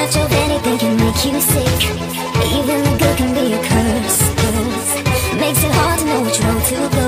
much of anything can make you sick. Even the good can be a curse Makes it hard to know which road to go